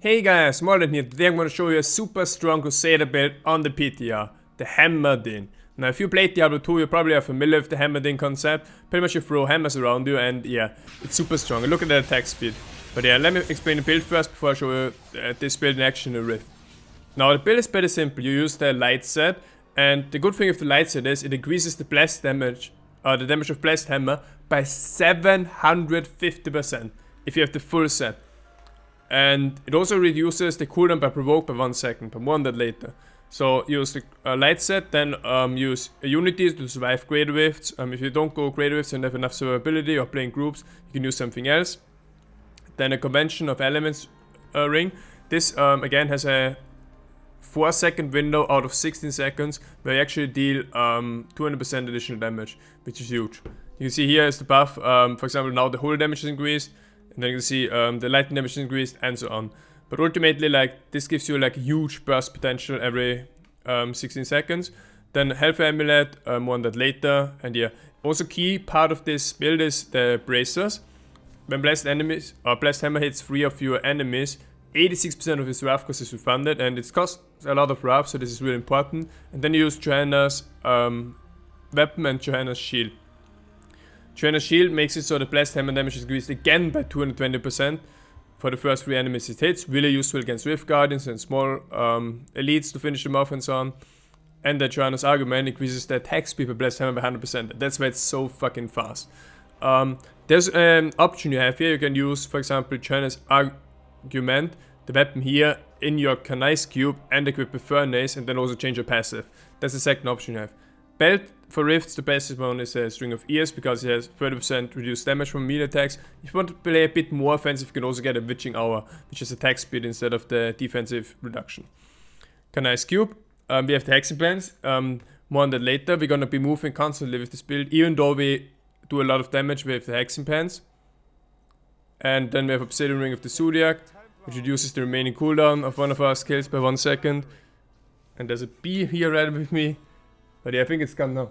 Hey guys, Martin here. Today I'm going to show you a super strong Crusader build on the PTR, the Hammerdin. Now if you played Diablo 2, you probably are familiar with the Hammerdin concept. Pretty much you throw hammers around you and yeah, it's super strong. Look at the attack speed. But yeah, let me explain the build first before I show you uh, this build in action in Rift. Now the build is pretty simple. You use the light set and the good thing with the light set is it increases the blast damage, uh, the damage of blessed hammer by 750% if you have the full set. And it also reduces the cooldown by provoke by one second, but more that later. So use the uh, light set, then um, use unity to survive great rifts. Um, if you don't go great rifts and have enough survivability or playing groups, you can use something else. Then a convention of elements uh, ring. This um, again has a 4 second window out of 16 seconds where you actually deal 200% um, additional damage, which is huge. You can see here is the buff, um, for example now the whole damage is increased, then you can see um, the lightning damage increased and so on. But ultimately, like, this gives you like huge burst potential every um, 16 seconds. Then Hellfire Amulet, um, more on that later. And yeah, also key part of this build is the bracers. When blessed enemies or blessed hammer hits three or fewer enemies, 86% of his wrath cost is refunded, and it costs a lot of wrath, so this is really important. And then you use Johanna's um, weapon and Johanna's shield. Johanna's shield makes it so the blessed hammer damage is increased again by 220% for the first three enemies it hits. Really useful against Rift Guardians and small um, elites to finish them off and so on. And the Johanna's argument increases the attack speed per blessed hammer by 100%. That's why it's so fucking fast. Um, there's an option you have here. You can use, for example, Johanna's argument, the weapon here, in your Kanai's cube and equip a furnace and then also change your passive. That's the second option you have. Belt for Rifts, the best one is a String of Ears because it has 30% reduced damage from melee attacks. If you want to play a bit more offensive, you can also get a Witching Hour, which is attack speed instead of the defensive reduction. Kanai's Cube, um, we have the Hexing. Um, more on that later. We're gonna be moving constantly with this build, even though we do a lot of damage with the Hexing Pants. And then we have Obsidian Ring of the Zodiac, which reduces the remaining cooldown of one of our skills by one second. And there's a bee here right with me. But yeah, I think it's gone now.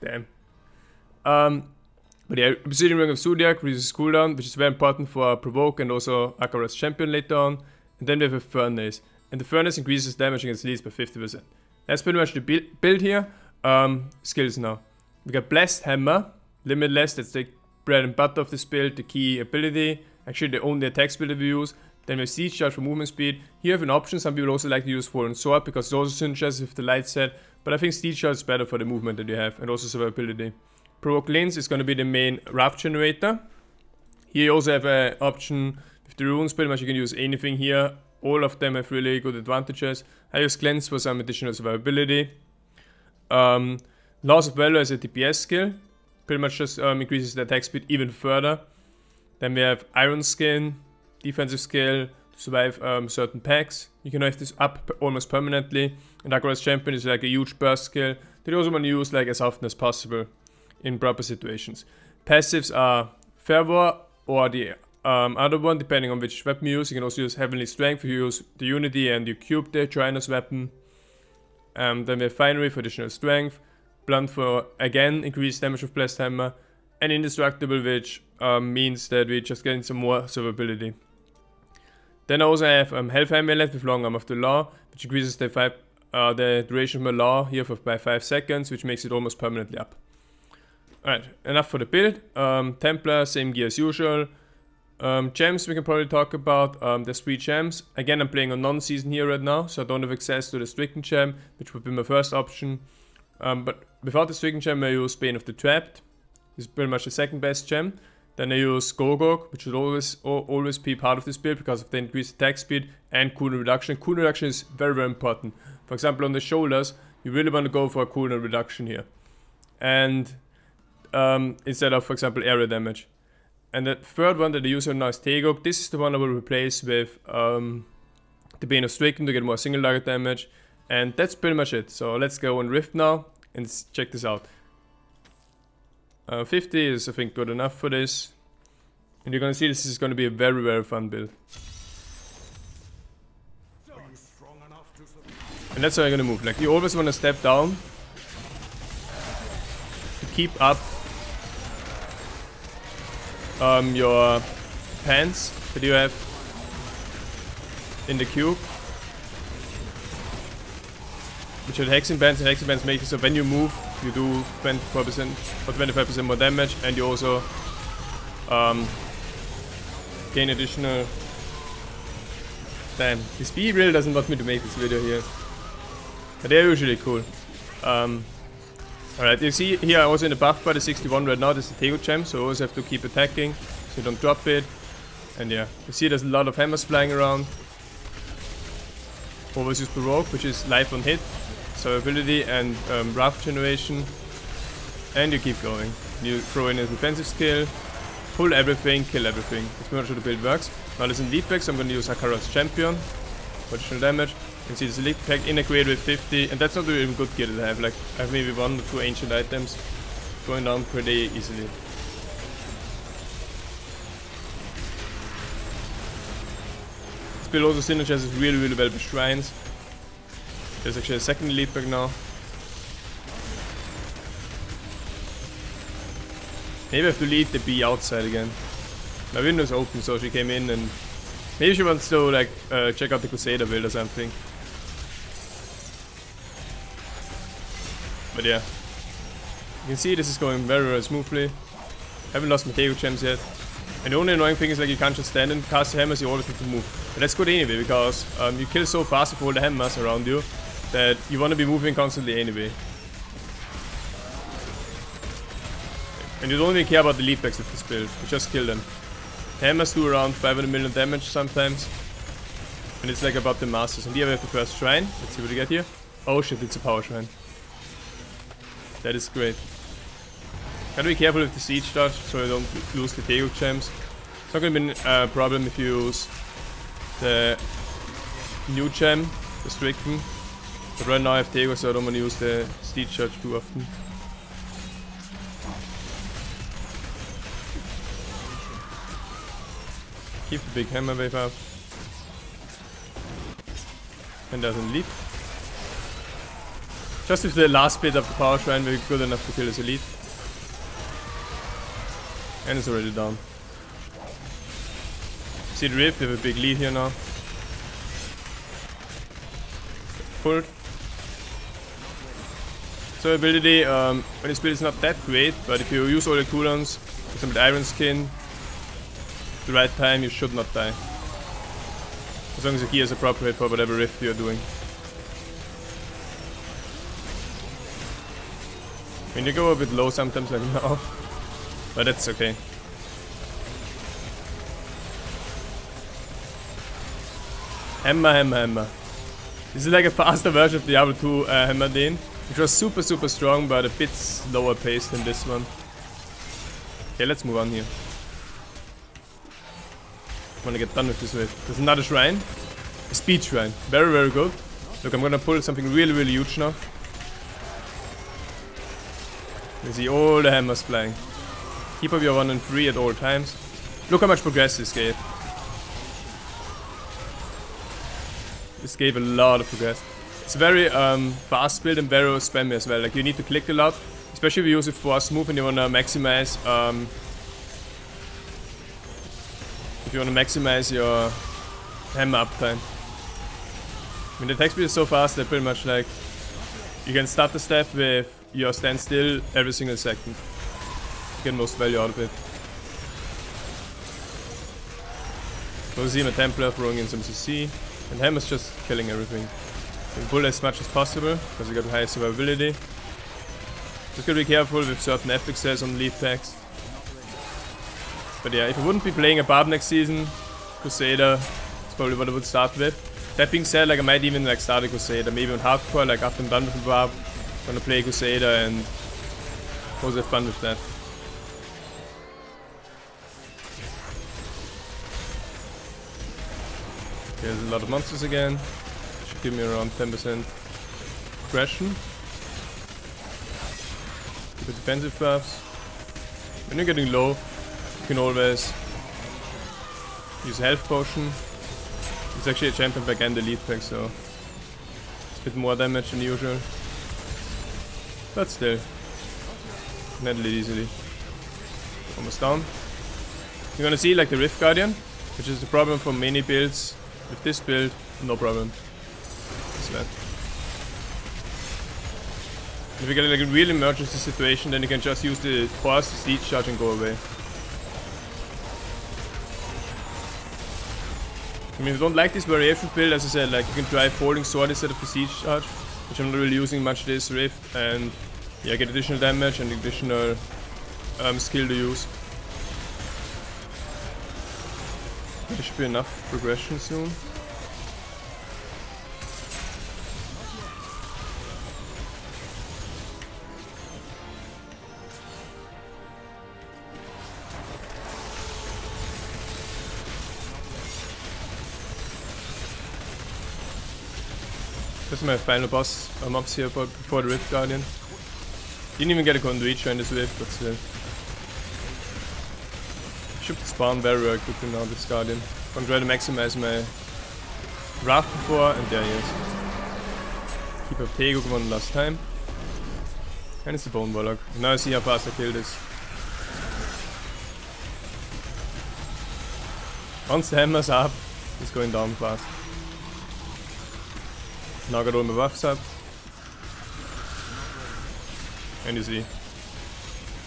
Damn. Um, but yeah, Obsidian Ring of Zodiac reduces cooldown, which is very important for Provoke and also Akarat's Champion later on. And then we have a Furnace. And the Furnace increases damage against elites by 50%. That's pretty much the build here. Um, skills now. We got Blessed Hammer, Limitless, that's the bread and butter of this build, the key ability. Actually, the only attack ability we use. Then we have Steed Charge for movement speed. Here we have an option, some people also like to use Falling Sword because it also synergizes with the light set. But I think Steed is better for the movement that you have and also survivability. Provoke Lens is going to be the main wrath generator. Here you also have an option with the runes, pretty much you can use anything here. All of them have really good advantages. I use Cleanse for some additional survivability. Um, Laws of Valor as a DPS skill. Pretty much just um, increases the attack speed even further. Then we have Iron Skin, defensive skill, survive um, certain packs. You can have this up almost permanently. And Akarat's Champion is like a huge burst skill that you also want to use like as often as possible in proper situations. Passives are Fervor or the um, other one, depending on which weapon you use. You can also use Heavenly Strength if you use the Unity and you cube the Johanna's weapon. Um, then we have Finery for additional strength. Blunt for, again, increased damage of Blessed Hammer. And Indestructible, which um, means that we just getting some more survivability. Then I also have um, Hellfire Amulet with Long Arm of the Law, which increases the, five, uh, the duration of my law here for, by 5 seconds, which makes it almost permanently up. Alright, enough for the build. Um, Templar, same gear as usual. Um, gems we can probably talk about. Um, there's three gems. Again, I'm playing on non-season here right now, so I don't have access to the Stricken gem, which would be my first option. Um, but without the Stricken gem, I use Bane of the Trapped. Is pretty much the second best gem. Then I use Gogok, which should always always be part of this build because of the increased attack speed and cooldown reduction. Cooldown reduction is very very important. For example, on the shoulders, you really want to go for a cooldown reduction here. And um, instead of, for example, area damage. And the third one that I use right now is Taeguk. This is the one I will replace with um, the Bane of Stricken to get more single target damage. And that's pretty much it. So let's go on Rift now and check this out. Uh, 50 is, I think, good enough for this. And you're gonna see this is gonna be a very, very fun build. And that's how you're gonna move. Like, you always wanna step down to keep up um, your pants that you have in the cube. Which are the hexing pants, and hexing pants make it so when you move, you do 24% or 25% more damage, and you also um, gain additional. Damn, the speed really doesn't want me to make this video here. But they're usually cool. Um, Alright, you see here I was in the buff by the 61 right now, this is the Tego gem, so you always have to keep attacking, so you don't drop it. And yeah, you see there's a lot of hammers flying around. Always use Provoke, which is life on hit, survivability and um, wrath generation. And you keep going. You throw in a defensive skill, pull everything, kill everything. That's pretty much how the build works. Now there's in lead pack, so I'm gonna use Akarat's champion additional damage. You can see this lead pack integrated with 50, and that's not even good gear to have. Like, I have maybe one or two ancient items going down pretty easily. This build also synergizes really, really well with shrines. There's actually a second lead pack now. Maybe I have to lead the bee outside again. My window's open, so she came in and... Maybe she wants to, like, uh, check out the Crusader build or something. But yeah. You can see this is going very, very smoothly. Haven't lost my Tego gems yet. And the only annoying thing is like you can't just stand and cast your hammers, you always have to move. But that's good anyway, because um, you kill so fast with all the hammers around you that you want to be moving constantly anyway. And you don't even care about the lead backs of this build, you just kill them. Hammers do around 500 million damage sometimes. And it's like about the masters. And here we have the first shrine. Let's see what we get here. Oh shit, it's a power shrine. That is great. Gotta be careful with the siege dodge so you don't lose the Tego gems. It's not gonna be a uh, problem if you use the new gem, the Stricken. But right now I have Tego so I don't wanna use the siege dodge too often. Keep the big hammer wave up. And doesn't leap. Just if the last bit of the power shrine will be good enough to kill his elite. And it's er already down. See the rift, we have a big lead here now. Pulled. So ability, um, when this build is not that great, but if you use all the cooldowns, example the iron skin, the right time, you should not die. As long as the gear is appropriate for whatever rift you're doing. I mean, you go a bit low sometimes like now, but that's okay. Hammer, hammer, hammer. This is like a faster version of Diablo 2 uh, Hammerdin, which was super, super strong, but a bit slower paced than this one. Okay, let's move on here. I wanna get done with this wave. There's another shrine. A speed shrine. Very, very good. Look, I'm gonna pull something really, really huge now. You see all the hammers flying. Keep up your 1 and 3 at all times. Look how much progress this gave. This gave a lot of progress. It's very um, fast build and very spammy as well. Like you need to click a lot, especially if you use it for smooth and you wanna maximize. Um, if you wanna maximize your hammer uptime. I mean the attack speed is so fast that pretty much like you can start the step with your standstill every single second. Get most value out of it. see a Templar throwing in some CC. And Hammer's just killing everything. Pull as much as possible, because you got high survivability. Just gotta be careful with certain FXs on leaf packs. But yeah, if I wouldn't be playing a Barb next season, Crusader is probably what I would start with. That being said, like I might even like start a Crusader, maybe on hardcore, like after I'm done with the Barb. Gonna play Crusader and was have fun with that. There's a lot of monsters again. Give me around 10% aggression. The defensive buffs. When you're getting low, you can always use health potion. It's actually a champion pack and lead pack, so it's a bit more damage than usual. But still. Medal it easily. Almost down. You're gonna see like the Rift Guardian, which is the problem for many builds with this build, no problem. That. If you get like a real emergency situation, then you can just use the the steed charge and go away. I mean, if you don't like this variation build, as I said, like you can try Falling Sword instead of the Steed Charge, which I'm not really using much this Rift, and yeah, get additional damage and additional um, skill to use. There should be enough progression soon. Is my final boss I'm up here before the Rift Guardian. Didn't even get a conduit in this Rift, but still. Should spawn very quickly now, this Guardian. I'm er trying to maximize my er Wrath before, and there he is. Keep up Tego one last time. And it's the Bone Warlock. Now I see how fast I kill this. Once the hammer's up, he's going down fast. Got all my buffs up. And you see.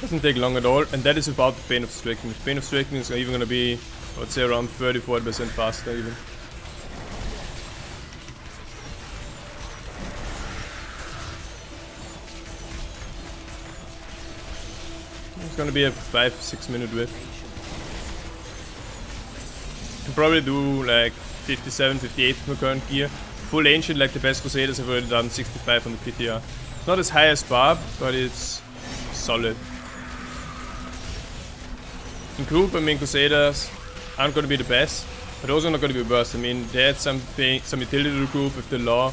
Doesn't take long at all, and that is without the Bane of Stricken. Bane of Stricken is even gonna be, I would say, around 30-40% faster even. It's gonna be a 5-6 minute whip. Can probably do like 57, 58 with my current gear. Full ancient like the best Crusaders have already done 65 on the PTR. It's not as high as Barb, but it's solid. In group, I mean Crusaders aren't going to be the best, but also not going to be worse. I mean, they add something, some utility to the group with the law,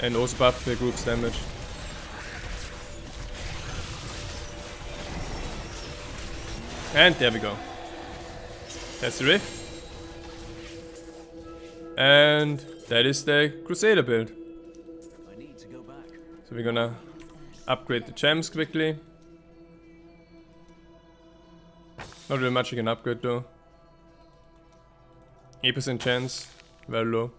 and also buff the group's damage. And there we go. That's the rift. And that is the Crusader build. So we're gonna upgrade the gems quickly. Not really much you can upgrade though. 8% chance, very low.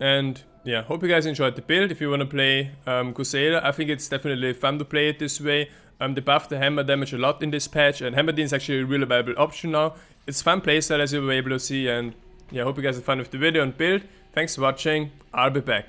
And yeah, hope you guys enjoyed the build. If you want to play um, Crusader, I think it's definitely fun to play it this way. Um, they buffed the hammer damage a lot in this patch, and Hammerdin is actually a really viable option now. It's fun playstyle as you were able to see, and yeah, I hope you guys had fun with the video and build. Thanks for watching, I'll be back.